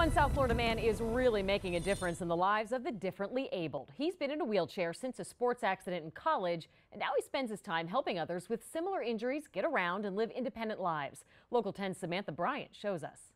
One South Florida man is really making a difference in the lives of the differently abled. He's been in a wheelchair since a sports accident in college, and now he spends his time helping others with similar injuries get around and live independent lives. Local 10 Samantha Bryant shows us.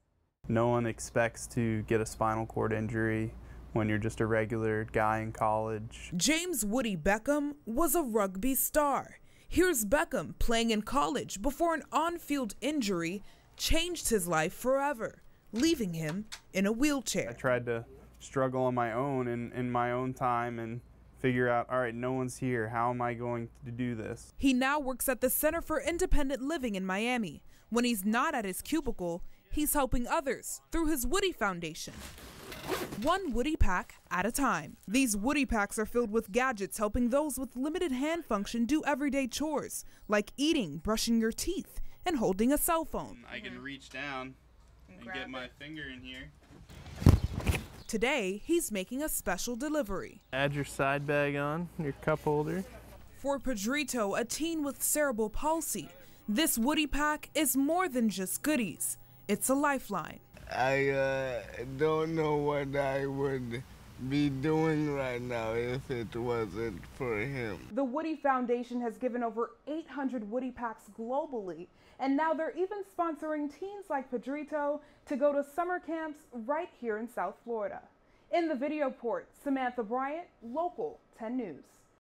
No one expects to get a spinal cord injury when you're just a regular guy in college. James Woody Beckham was a rugby star. Here's Beckham playing in college before an on field injury changed his life forever leaving him in a wheelchair. I tried to struggle on my own in, in my own time and figure out, all right, no one's here. How am I going to do this? He now works at the Center for Independent Living in Miami. When he's not at his cubicle, he's helping others through his Woody Foundation. One Woody pack at a time. These Woody packs are filled with gadgets helping those with limited hand function do everyday chores, like eating, brushing your teeth, and holding a cell phone. I can reach down and get my finger in here. Today, he's making a special delivery. Add your side bag on, your cup holder. For Pedrito, a teen with cerebral palsy, this Woody Pack is more than just goodies. It's a lifeline. I uh, don't know what I would be doing right now if it wasn't for him. The Woody Foundation has given over 800 Woody Packs globally, and now they're even sponsoring teens like Pedrito to go to summer camps right here in South Florida. In the video port, Samantha Bryant, Local 10 News.